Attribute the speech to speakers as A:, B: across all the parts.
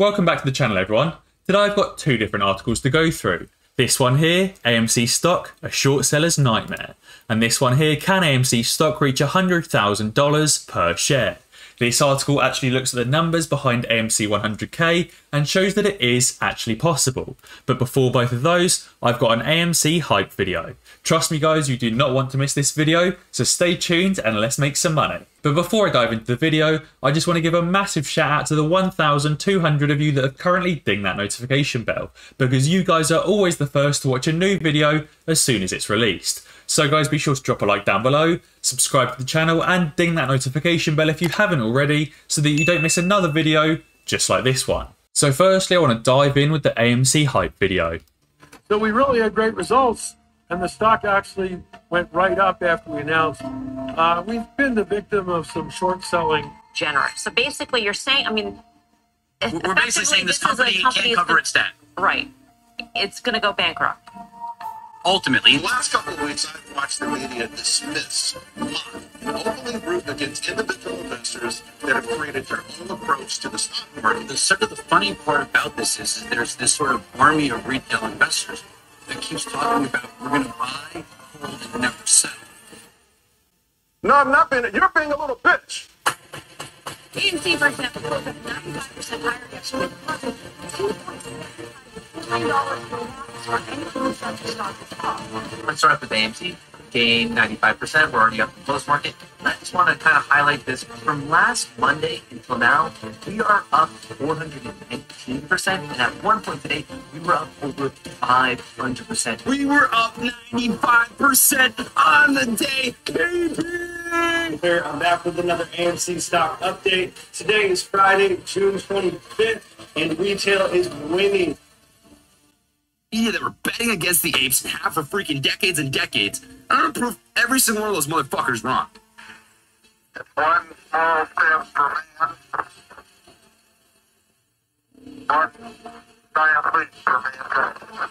A: Welcome back to the channel everyone. Today I've got two different articles to go through. This one here, AMC stock, a short seller's nightmare. And this one here, can AMC stock reach $100,000 per share? This article actually looks at the numbers behind AMC 100K and shows that it is actually possible. But before both of those, I've got an AMC hype video. Trust me guys, you do not want to miss this video, so stay tuned and let's make some money. But before I dive into the video, I just want to give a massive shout out to the 1,200 of you that have currently dinged that notification bell, because you guys are always the first to watch a new video as soon as it's released. So guys, be sure to drop a like down below, subscribe to the channel and ding that notification bell if you haven't already so that you don't miss another video just like this one. So firstly, I want to dive in with the AMC hype video.
B: So we really had great results and the stock actually went right up after we announced. Uh, we've been the victim of some short selling.
C: generous. So basically, you're saying, I mean,
D: We're basically saying this
C: is a
D: company, can't cover
C: gonna-
D: its debt.
C: Right. It's going to go bankrupt.
D: Ultimately,
E: The last couple of weeks, I've watched the media dismiss, mock, and openly root against individual investors that have created their own approach to the stock market.
D: the sort of the funny part about this is, is there's this sort of army of retail investors that keeps talking about we're going to buy, hold, and never sell.
B: No, I'm not being. You're being a little bitch.
F: AMC, for example, closed at 95% higher yesterday, profit $2.9 per ounce for any concept stock as well.
G: Let's start off with AMC. Gain 95%. We're already up in close market. I just want to kind of highlight this. From last Monday until now, we are up 419%. And at one point today, we were up over 500%.
D: We were up 95% on the day, baby!
B: Here, I'm back with another AMC stock update. Today is Friday, June 25th, and retail is winning.
D: Media that were betting against the apes half of freaking decades and decades. I'm gonna prove every single one of those motherfuckers wrong.
E: One small step for man, one giant leap for mankind.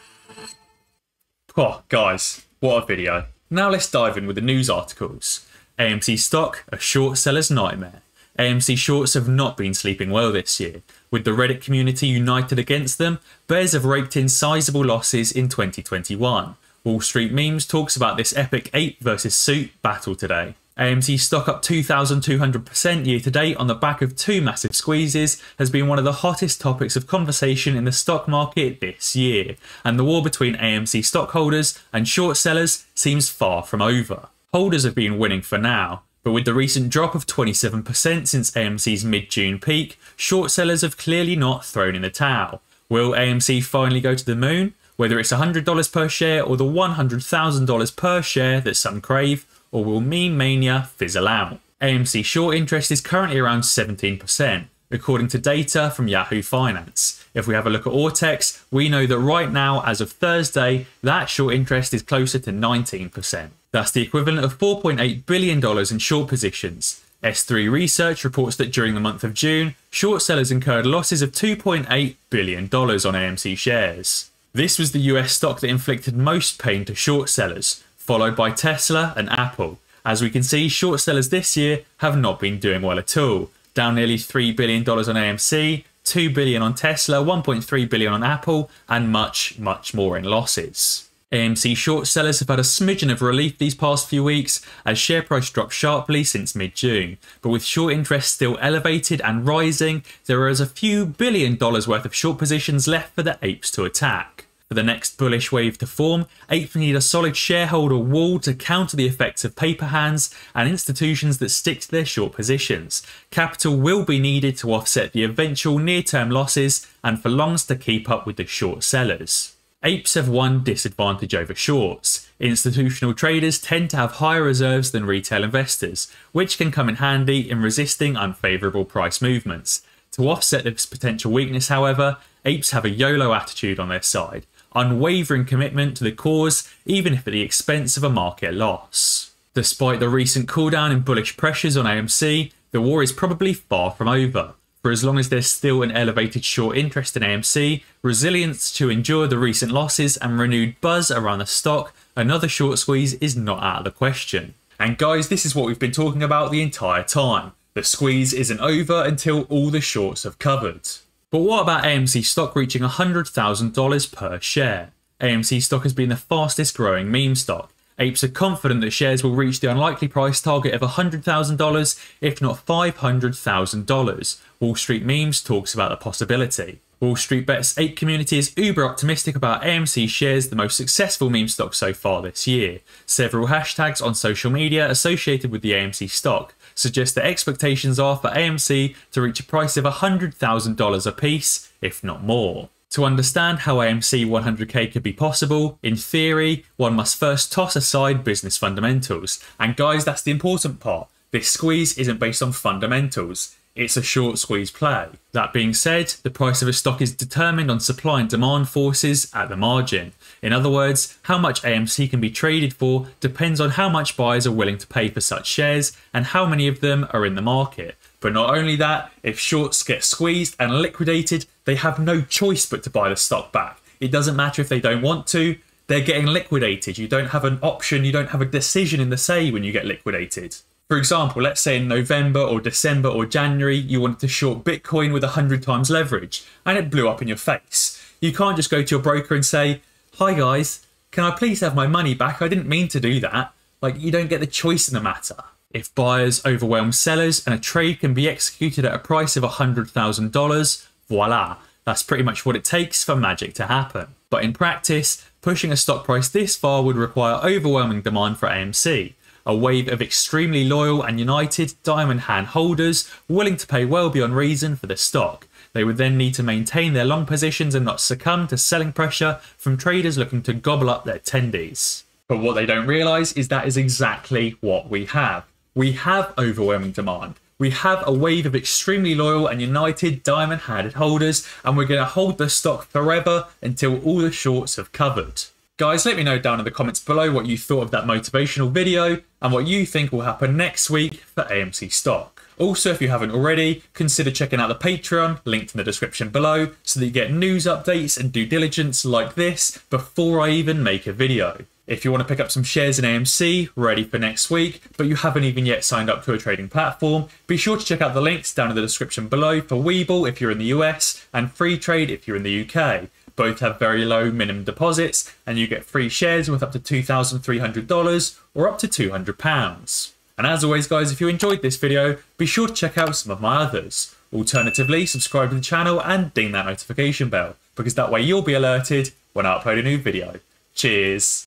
A: Oh, guys, what a video. Now let's dive in with the news articles. AMC stock, a short seller's nightmare. AMC shorts have not been sleeping well this year. With the Reddit community united against them, bears have raked in sizable losses in 2021. Wall Street Memes talks about this epic ape versus suit battle today. AMC stock up 2,200% year to date on the back of two massive squeezes has been one of the hottest topics of conversation in the stock market this year, and the war between AMC stockholders and short sellers seems far from over. Holders have been winning for now, but with the recent drop of 27% since AMC's mid June peak, short sellers have clearly not thrown in the towel. Will AMC finally go to the moon? Whether it's $100 per share or the $100,000 per share that some crave, or will meme mania fizzle out? AMC short interest is currently around 17%, according to data from Yahoo Finance. If we have a look at Ortex, we know that right now, as of Thursday, that short interest is closer to 19%. That's the equivalent of $4.8 billion in short positions. S3 Research reports that during the month of June, short sellers incurred losses of $2.8 billion on AMC shares. This was the US stock that inflicted most pain to short sellers, followed by Tesla and Apple. As we can see, short sellers this year have not been doing well at all, down nearly $3 billion on AMC, 2 billion on Tesla, 1.3 billion on Apple, and much, much more in losses. AMC short sellers have had a smidgen of relief these past few weeks as share price dropped sharply since mid June. But with short interest still elevated and rising, there is a few billion dollars worth of short positions left for the apes to attack. For the next bullish wave to form, apes need a solid shareholder wall to counter the effects of paper hands and institutions that stick to their short positions. Capital will be needed to offset the eventual near term losses and for longs to keep up with the short sellers. Apes have one disadvantage over shorts. Institutional traders tend to have higher reserves than retail investors, which can come in handy in resisting unfavourable price movements. To offset this potential weakness, however, apes have a YOLO attitude on their side, unwavering commitment to the cause, even if at the expense of a market loss. Despite the recent cooldown in bullish pressures on AMC, the war is probably far from over. For as long as there's still an elevated short interest in AMC, resilience to endure the recent losses, and renewed buzz around the stock, another short squeeze is not out of the question. And guys, this is what we've been talking about the entire time. The squeeze isn't over until all the shorts have covered. But what about AMC stock reaching $100,000 per share? AMC stock has been the fastest growing meme stock. Apes are confident that shares will reach the unlikely price target of $100,000, if not $500,000. Wall Street Memes talks about the possibility. Wall Street Bet's ape community is uber optimistic about AMC shares, the most successful meme stock so far this year. Several hashtags on social media associated with the AMC stock suggest that expectations are for AMC to reach a price of $100,000 a piece, if not more. To understand how AMC 100k could be possible, in theory, one must first toss aside business fundamentals. And guys, that's the important part. This squeeze isn't based on fundamentals. It's a short squeeze play. That being said, the price of a stock is determined on supply and demand forces at the margin. In other words, how much AMC can be traded for depends on how much buyers are willing to pay for such shares and how many of them are in the market. But not only that, if shorts get squeezed and liquidated, they have no choice but to buy the stock back. It doesn't matter if they don't want to, they're getting liquidated. You don't have an option, you don't have a decision in the say when you get liquidated. For example, let's say in November or December or January, you wanted to short Bitcoin with 100 times leverage and it blew up in your face. You can't just go to your broker and say, Hi guys, can I please have my money back? I didn't mean to do that. Like, you don't get the choice in the matter. If buyers overwhelm sellers and a trade can be executed at a price of $100,000, voila, that's pretty much what it takes for magic to happen. But in practice, pushing a stock price this far would require overwhelming demand for AMC a wave of extremely loyal and united diamond hand holders willing to pay well beyond reason for the stock. They would then need to maintain their long positions and not succumb to selling pressure from traders looking to gobble up their tendies. But what they don't realise is that is exactly what we have. We have overwhelming demand. We have a wave of extremely loyal and united diamond handed holders, and we're going to hold the stock forever until all the shorts have covered. Guys, let me know down in the comments below what you thought of that motivational video and what you think will happen next week for AMC stock. Also, if you haven't already, consider checking out the Patreon, linked in the description below, so that you get news updates and due diligence like this before I even make a video. If you want to pick up some shares in AMC ready for next week, but you haven't even yet signed up to a trading platform, be sure to check out the links down in the description below for Webull if you're in the US and Freetrade if you're in the UK. Both have very low minimum deposits, and you get free shares worth up to $2,300 or up to £200. And as always, guys, if you enjoyed this video, be sure to check out some of my others. Alternatively, subscribe to the channel and ding that notification bell, because that way you'll be alerted when I upload a new video. Cheers!